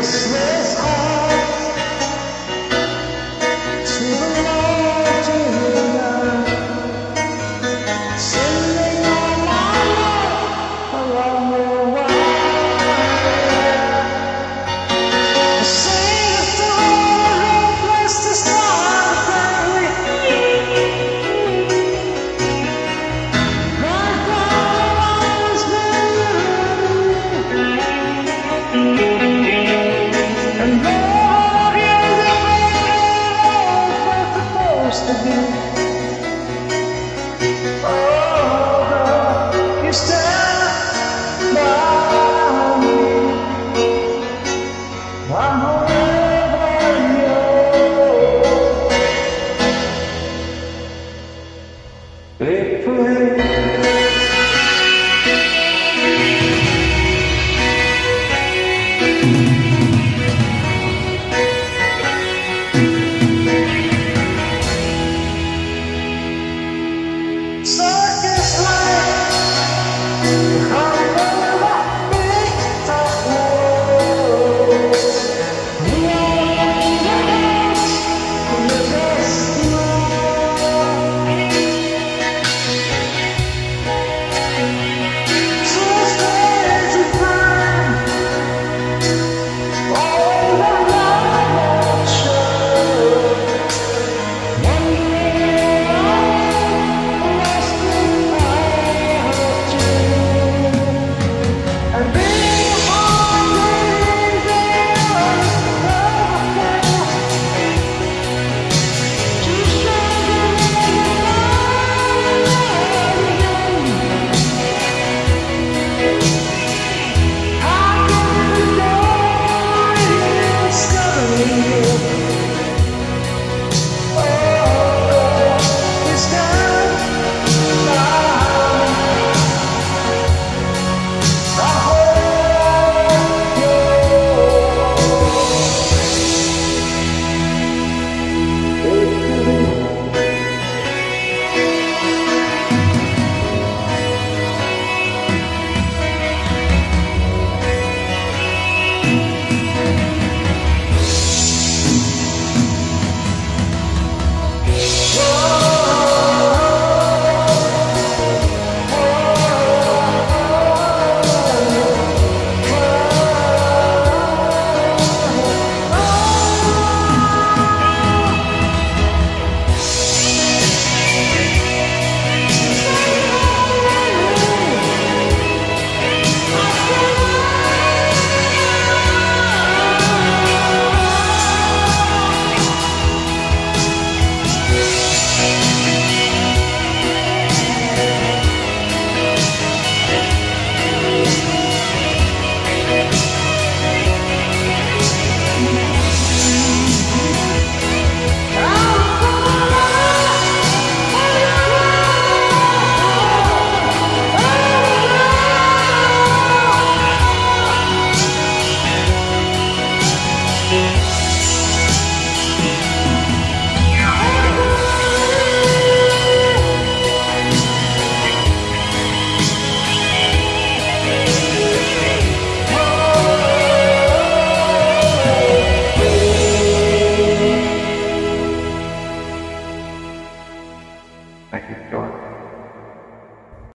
this.